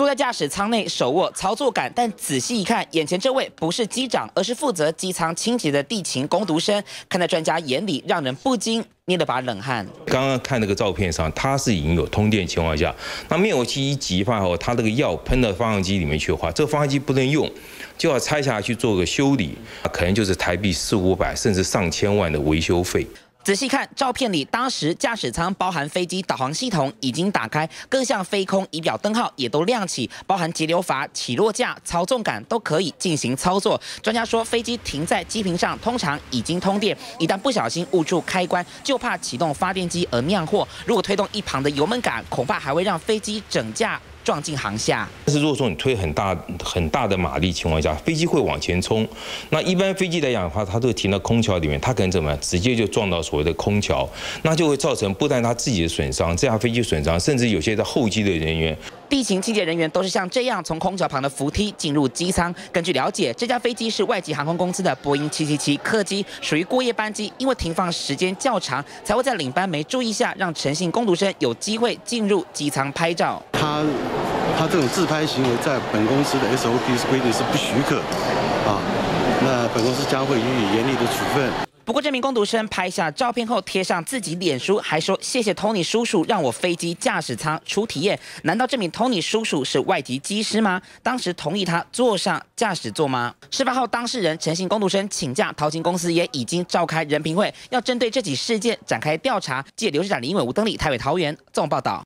坐在驾驶舱内手握操作杆，但仔细一看，眼前这位不是机长，而是负责机舱清洁的地勤工读生。看在专家眼里，让人不禁捏了把冷汗。刚刚看那个照片上，它是已经有通电情况下，那灭火器一急发后，它这个药喷到发动机里面去的话，这个发动机不能用，就要拆下去做个修理，可能就是台币四五百甚至上千万的维修费。仔细看照片里，当时驾驶舱包含飞机导航系统已经打开，各项飞空仪表灯号也都亮起，包含节流阀、起落架、操纵杆都可以进行操作。专家说，飞机停在机坪上，通常已经通电，一旦不小心误触开关，就怕启动发电机而酿祸。如果推动一旁的油门杆，恐怕还会让飞机整架。撞进航下，但是如果说你推很大很大的马力情况下，飞机会往前冲。那一般飞机来讲的话，它都会停到空桥里面，它可能怎么样？直接就撞到所谓的空桥，那就会造成不但它自己的损伤，这架飞机损伤，甚至有些在候机的人员。地勤清洁人员都是像这样从空桥旁的扶梯进入机舱。根据了解，这架飞机是外籍航空公司的波音777客机，属于过夜班机，因为停放时间较长，才会在领班没注意下，让诚信工读生有机会进入机舱拍照。他他这种自拍行为，在本公司的 SOP 是规定是不许可啊，那本公司将会予以严厉的处分。不过，这名工读生拍下照片后贴上自己脸书，还说谢谢 Tony 叔叔让我飞机驾驶舱出体验。难道这名 Tony 叔叔是外籍机师吗？当时同意他坐上驾驶座吗？事发后，当事人诚信工读生请假，淘金公司也已经召开人评会，要针对这起事件展开调查。记者刘志展、林伟吴登立台北桃园综合报道。